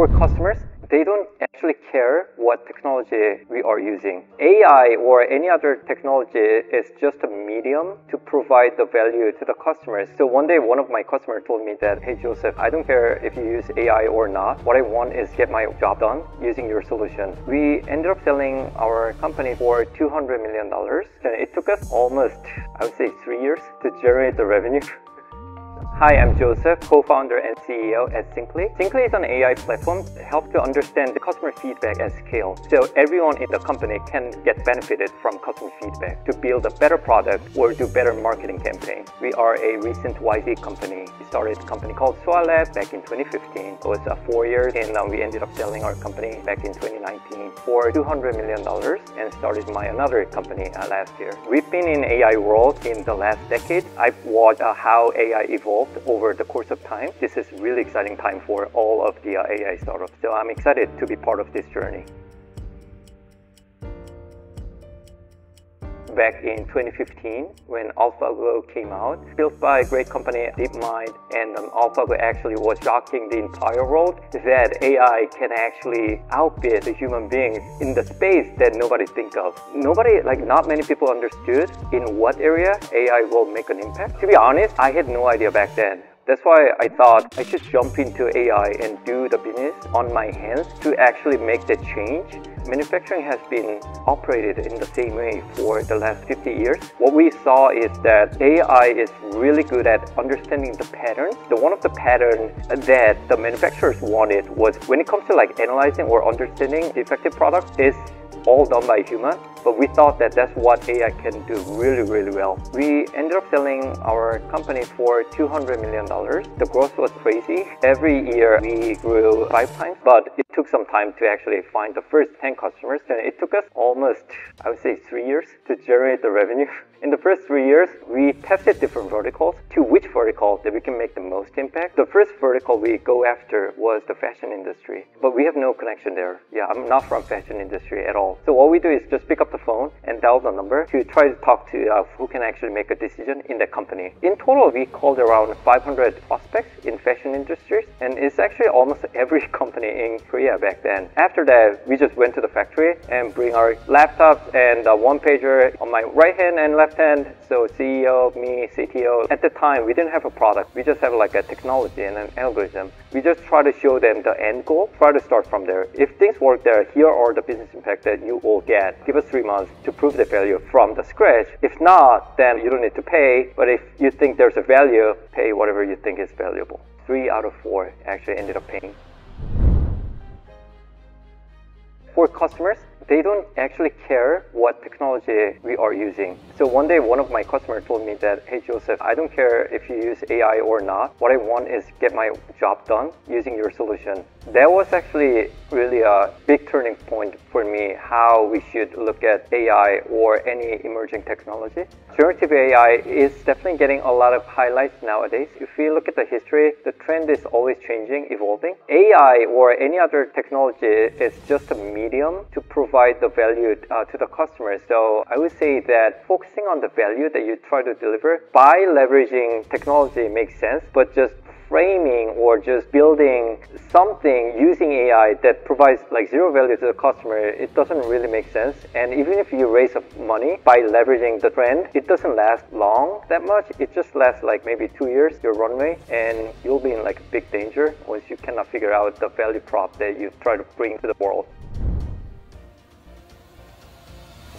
For customers, they don't actually care what technology we are using. AI or any other technology is just a medium to provide the value to the customers. So one day, one of my customers told me that, hey, Joseph, I don't care if you use AI or not. What I want is get my job done using your solution. We ended up selling our company for $200 million. And it took us almost, I would say, three years to generate the revenue. Hi, I'm Joseph, co-founder and CEO at Syncly. Syncly is an AI platform that helps to understand the customer feedback at scale. So everyone in the company can get benefited from customer feedback to build a better product or do better marketing campaign. We are a recent YC company. We started a company called SUALAB back in 2015. It was uh, four years and uh, we ended up selling our company back in 2019 for $200 million and started my another company uh, last year. We've been in AI world in the last decade. I've watched how AI evolved over the course of time. This is really exciting time for all of the AI startups. So I'm excited to be part of this journey. Back in 2015 when AlphaGo came out, built by a great company, DeepMind, and um, AlphaGo actually was shocking the entire world that AI can actually outbid the human beings in the space that nobody think of. Nobody, like not many people understood in what area AI will make an impact. To be honest, I had no idea back then. That's why I thought I should jump into AI and do the business on my hands to actually make that change. Manufacturing has been operated in the same way for the last 50 years. What we saw is that AI is really good at understanding the patterns. The one of the patterns that the manufacturers wanted was when it comes to like analyzing or understanding defective products is all done by human but we thought that that's what AI can do really, really well. We ended up selling our company for $200 million. The growth was crazy. Every year we grew five times, but it took some time to actually find the first 10 customers. And it took us almost, I would say, three years to generate the revenue. In the first three years, we tested different verticals to which vertical that we can make the most impact. The first vertical we go after was the fashion industry, but we have no connection there. Yeah, I'm not from fashion industry at all. So what we do is just pick up the phone and dial the number to try to talk to uh, who can actually make a decision in the company. In total, we called around 500 prospects in fashion industries, and it's actually almost every company in Korea back then. After that, we just went to the factory and bring our laptops and a one pager on my right hand and left hand. So CEO, me, CTO. At the time, we didn't have a product. We just have like a technology and an algorithm. We just try to show them the end goal. Try to start from there. If things work there, here are the business impact that you will get. Give us three months to prove the value from the scratch. If not, then you don't need to pay. But if you think there's a value, pay whatever you think is valuable. Three out of four actually ended up paying. For customers, they don't actually care what technology we are using. So one day, one of my customers told me that, hey, Joseph, I don't care if you use AI or not. What I want is get my job done using your solution. That was actually really a big turning point for me how we should look at AI or any emerging technology. Generative AI is definitely getting a lot of highlights nowadays. If we look at the history, the trend is always changing, evolving. AI or any other technology is just a medium to provide the value uh, to the customer. So I would say that focusing on the value that you try to deliver by leveraging technology makes sense, but just framing or just building something using AI that provides like zero value to the customer, it doesn't really make sense. And even if you raise money by leveraging the trend, it doesn't last long that much. It just lasts like maybe two years, your runway, and you'll be in like big danger once you cannot figure out the value prop that you try to bring to the world.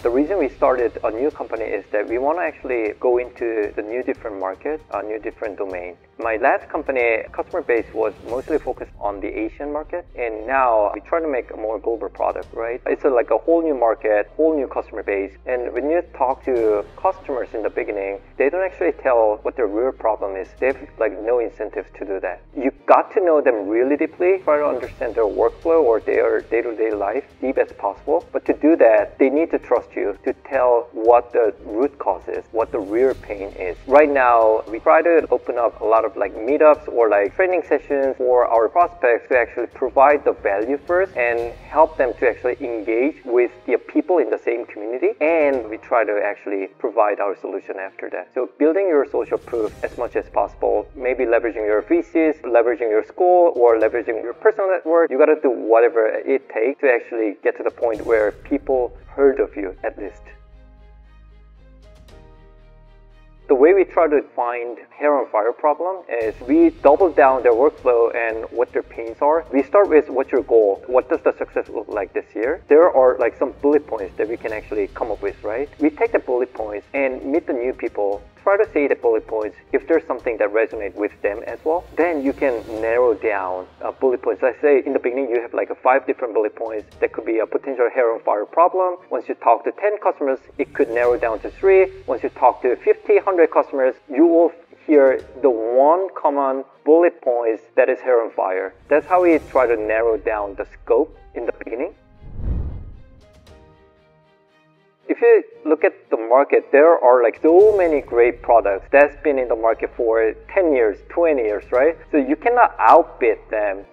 The reason we started a new company is that we want to actually go into the new different market, a new different domain. My last company customer base was mostly focused on the Asian market, and now we try to make a more global product, right? It's a, like a whole new market, whole new customer base, and when you talk to customers in the beginning, they don't actually tell what their real problem is. They have like no incentive to do that. You got to know them really deeply, try to understand their workflow or their day-to-day life deep as possible. But to do that, they need to trust trust you to tell what the root cause is, what the real pain is. Right now, we try to open up a lot of like meetups or like training sessions for our prospects to actually provide the value first and help them to actually engage with the people in the same community. And we try to actually provide our solution after that. So building your social proof as much as possible, maybe leveraging your VCs, leveraging your school, or leveraging your personal network. You gotta do whatever it takes to actually get to the point where people heard of you at least. The way we try to find hair on fire problem is we double down their workflow and what their pains are. We start with what's your goal? What does the success look like this year? There are like some bullet points that we can actually come up with, right? We take the bullet points and meet the new people try to say the bullet points. If there's something that resonates with them as well, then you can narrow down uh, bullet points. Let's say in the beginning you have like a five different bullet points that could be a potential hair on fire problem. Once you talk to 10 customers, it could narrow down to three. Once you talk to 50, 100 customers, you will hear the one common bullet points that is hair on fire. That's how we try to narrow down the scope in the beginning. If you look at the market, there are like so many great products that's been in the market for 10 years, 20 years, right? So you cannot outbid them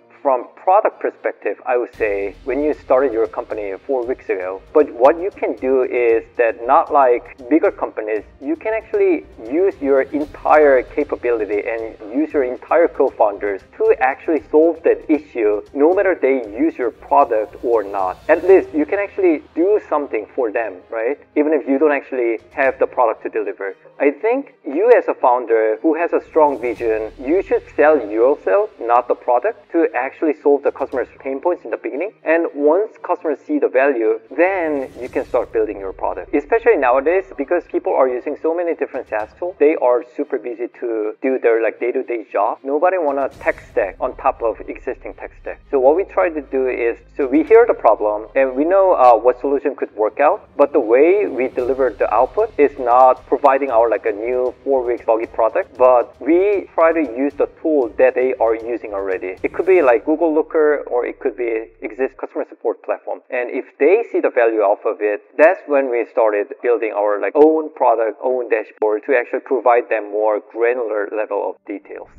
product perspective, I would say when you started your company four weeks ago. But what you can do is that not like bigger companies, you can actually use your entire capability and use your entire co-founders to actually solve that issue, no matter they use your product or not. At least you can actually do something for them, right? Even if you don't actually have the product to deliver. I think you as a founder who has a strong vision, you should sell yourself, not the product, to actually actually solve the customer's pain points in the beginning. And once customers see the value, then you can start building your product. Especially nowadays, because people are using so many different SaaS tools, they are super busy to do their like day-to-day job. Nobody want a tech stack on top of existing tech stack. So what we try to do is, so we hear the problem and we know uh, what solution could work out, but the way we deliver the output is not providing our like a new four weeks buggy product, but we try to use the tool that they are using already. It could be like Google Google Or it could be exist customer support platform. And if they see the value off of it, that's when we started building our like own product, own dashboard to actually provide them more granular level of details.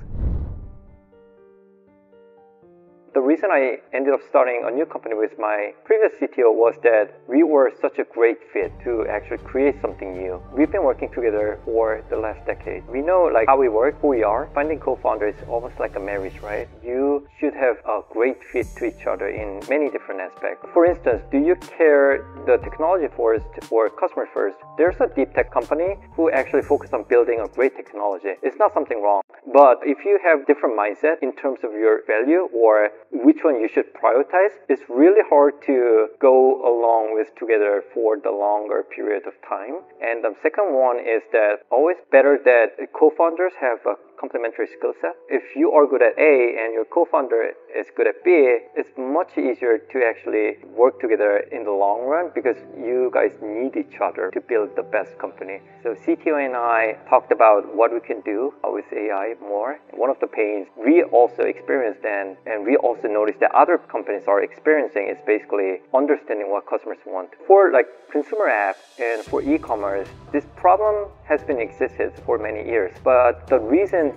The reason I ended up starting a new company with my previous CTO was that we were such a great fit to actually create something new. We've been working together for the last decade. We know like how we work, who we are. Finding co-founders is almost like a marriage, right? You should have a great fit to each other in many different aspects. For instance, do you care the technology first or customer first? There's a deep tech company who actually focus on building a great technology. It's not something wrong. But if you have different mindset in terms of your value or which one you should prioritize, it's really hard to go along with together for the longer period of time. And the second one is that always better that co-founders have a complementary skill set. If you are good at A and your co-founder is good at B, it's much easier to actually work together in the long run because you guys need each other to build the best company. So CTO and I talked about what we can do with AI more. One of the pains we also experienced and, and we also noticed that other companies are experiencing is basically understanding what customers want. For like consumer apps and for e-commerce, this problem has been existed for many years. But the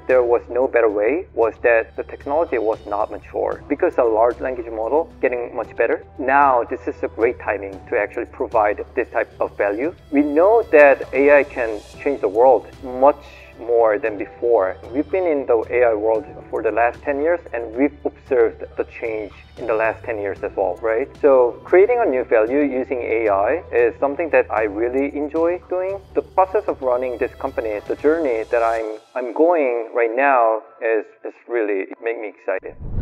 there was no better way was that the technology was not mature. Because the large language model getting much better, now this is a great timing to actually provide this type of value. We know that AI can change the world much more than before. We've been in the AI world for the last 10 years and we've observed the change in the last 10 years as well, right? So creating a new value using AI is something that I really enjoy doing. The process of running this company, the journey that I'm I'm going right now is, is really make me excited.